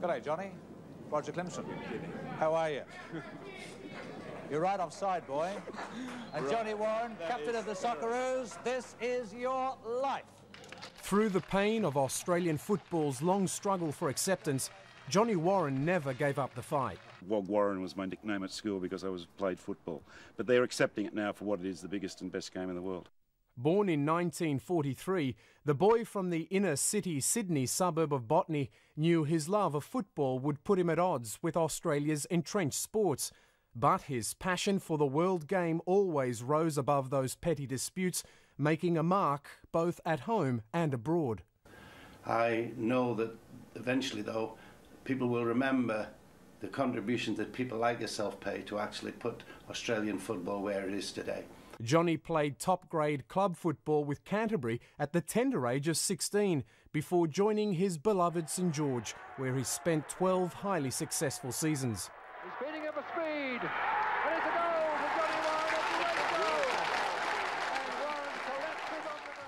Good day, Johnny. Roger Clemson. How are you? You're right offside, boy. And Johnny Warren, that captain of the Socceroos, this is your life. Through the pain of Australian football's long struggle for acceptance, Johnny Warren never gave up the fight. Wog Warren was my nickname at school because I was played football. But they're accepting it now for what it is, the biggest and best game in the world. Born in 1943, the boy from the inner city Sydney suburb of Botany knew his love of football would put him at odds with Australia's entrenched sports. But his passion for the world game always rose above those petty disputes, making a mark both at home and abroad. I know that eventually, though, people will remember the contribution that people like yourself pay to actually put Australian football where it is today. Johnny played top grade club football with Canterbury at the tender age of 16 before joining his beloved St George, where he spent 12 highly successful seasons. He's beating up a speed, and it's a goal for Johnny Warren.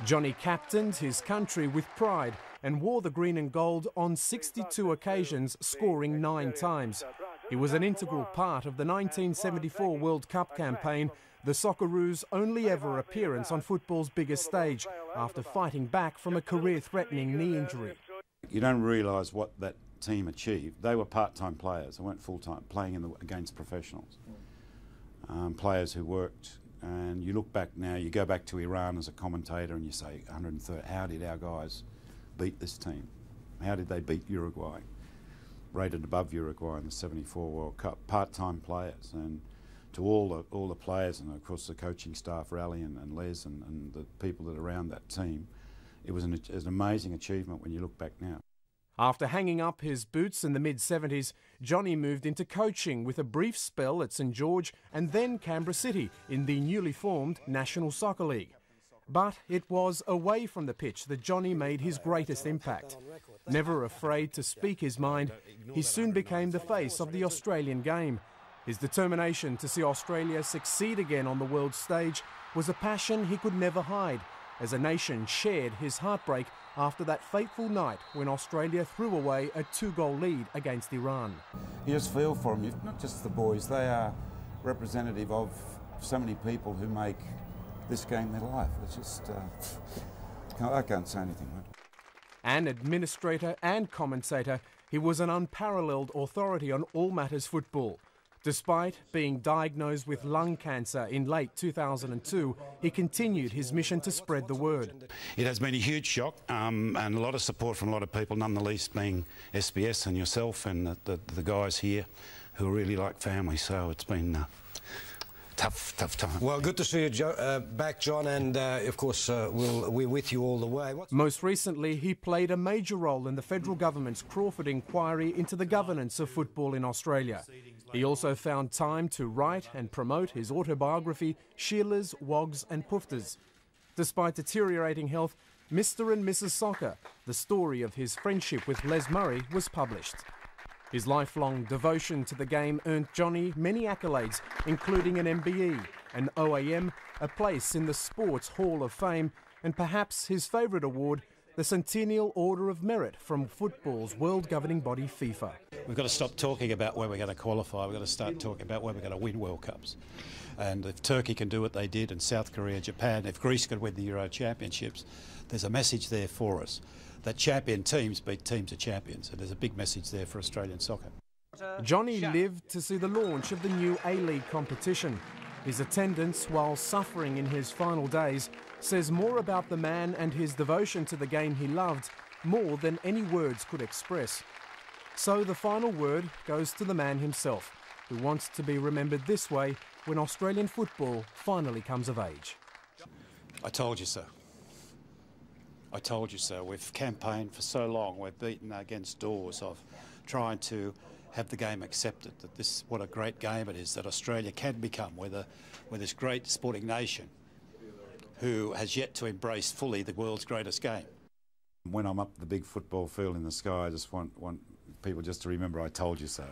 Johnny captained his country with pride and wore the green and gold on 62 occasions, scoring nine times. He was an integral part of the 1974 World Cup campaign the Socceroos' only ever appearance on football's biggest stage after fighting back from a career-threatening knee injury. You don't realise what that team achieved. They were part-time players. They weren't full-time, playing the, against professionals. Um, players who worked. And you look back now, you go back to Iran as a commentator and you say, 130, how did our guys beat this team? How did they beat Uruguay? Rated above Uruguay in the 74 World Cup. Part-time players. and to all the all the players and of course the coaching staff, Rale and, and Les and, and, the people that are around that team. It was an, it was an amazing achievement when you look back now. After hanging up his boots in the mid 70s, Johnny moved into coaching with a brief spell at St George and then Canberra City in the newly formed National Soccer League. But it was away from the pitch that Johnny made his greatest impact. Never afraid to speak his mind, he soon became the face of the Australian game his determination to see Australia succeed again on the world stage was a passion he could never hide, as a nation shared his heartbreak after that fateful night when Australia threw away a two goal lead against Iran. You just feel for them, not just the boys, they are representative of so many people who make this game their life. It's just, uh, I can't say anything. Mate. An administrator and commentator, he was an unparalleled authority on all matters football. Despite being diagnosed with lung cancer in late 2002, he continued his mission to spread the word. It has been a huge shock um, and a lot of support from a lot of people, none the least being SBS and yourself and the, the, the guys here who are really like family. So it's been uh, tough, tough time. Well, good to see you jo uh, back, John, and uh, of course uh, we'll, we're with you all the way. What's Most recently, he played a major role in the federal government's Crawford inquiry into the governance of football in Australia. He also found time to write and promote his autobiography, Sheilas, Wogs and Poofters. Despite deteriorating health, Mr. and Mrs. Soccer, the story of his friendship with Les Murray, was published. His lifelong devotion to the game earned Johnny many accolades, including an MBE, an OAM, a place in the Sports Hall of Fame, and perhaps his favourite award, the Centennial Order of Merit from football's world governing body FIFA. We've got to stop talking about where we're going to qualify. We've got to start talking about where we're going to win World Cups. And if Turkey can do what they did, and South Korea, Japan, if Greece can win the Euro Championships, there's a message there for us that champion teams beat teams of champions. And there's a big message there for Australian soccer. Johnny lived to see the launch of the new A-League competition. His attendance, while suffering in his final days, says more about the man and his devotion to the game he loved, more than any words could express. So the final word goes to the man himself, who wants to be remembered this way when Australian football finally comes of age. I told you so. I told you so. We've campaigned for so long. We've beaten against doors of trying to have the game accepted that this what a great game it is that Australia can become with a with this great sporting nation who has yet to embrace fully the world's greatest game. When I'm up the big football field in the sky, I just want want people just to remember I told you so.